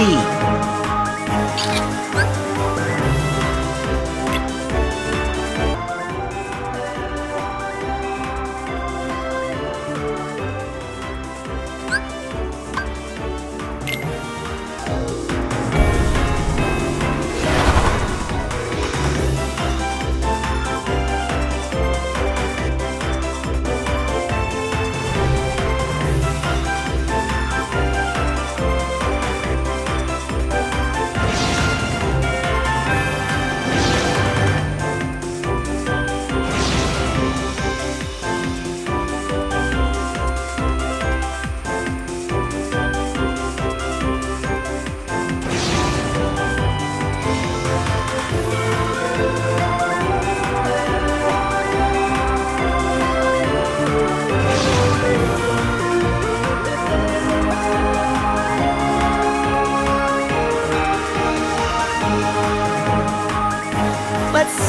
see.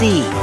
Let's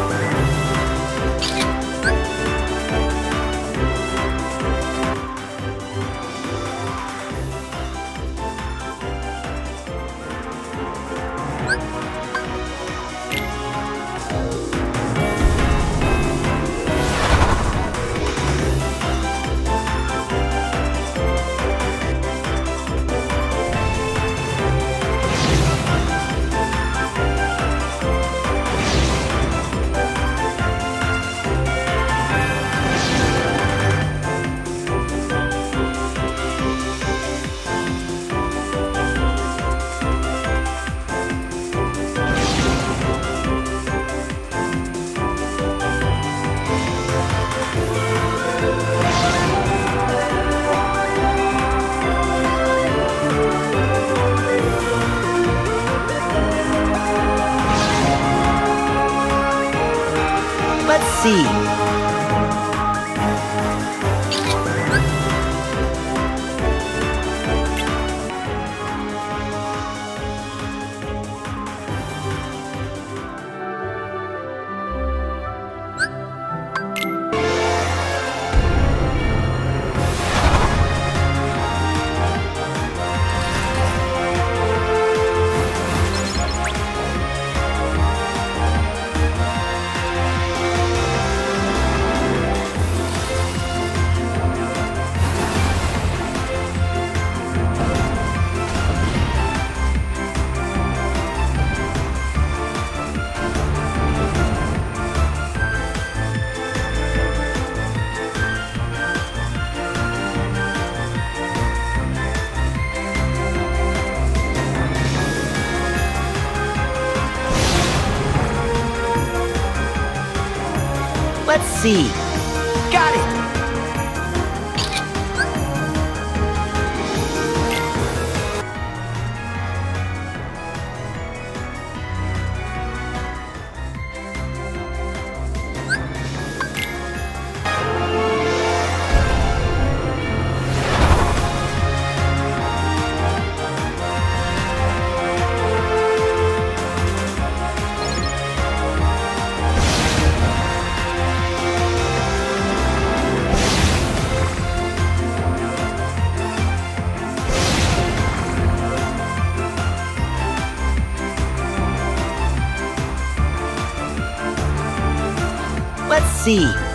Let's see. Let's Let's see.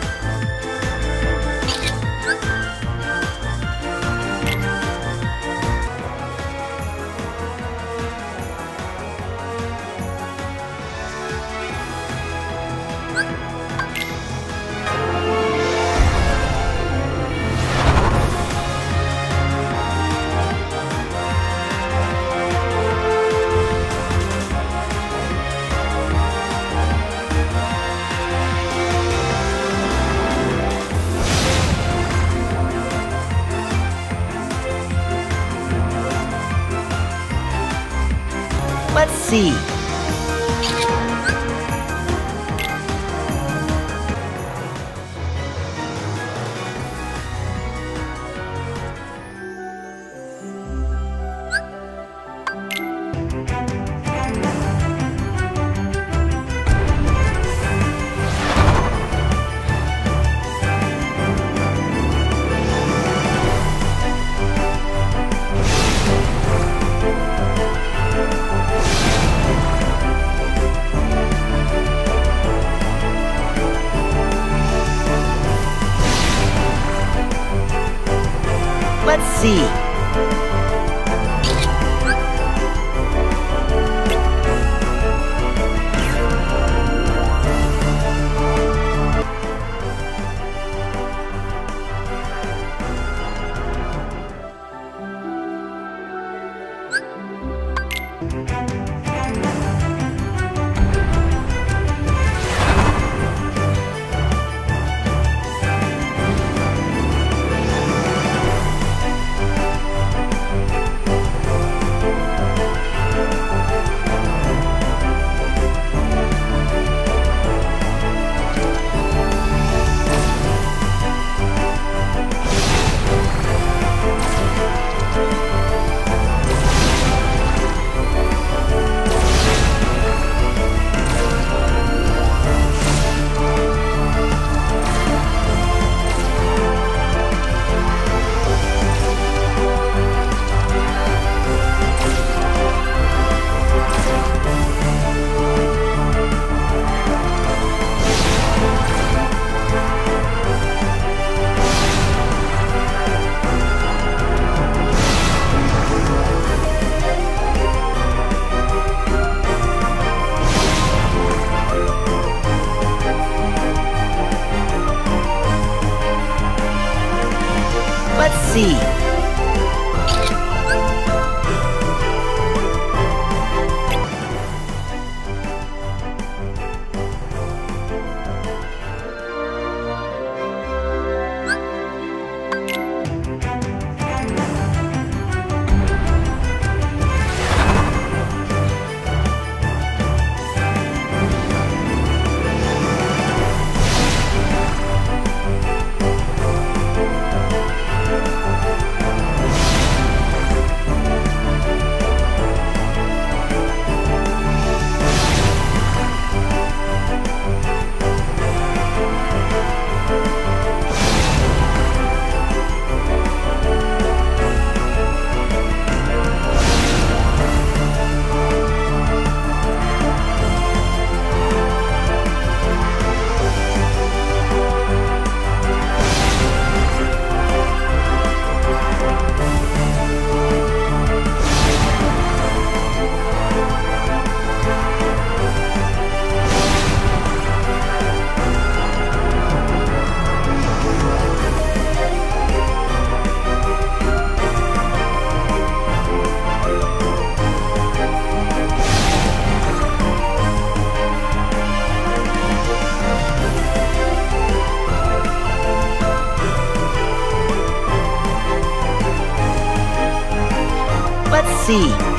Let's see. See.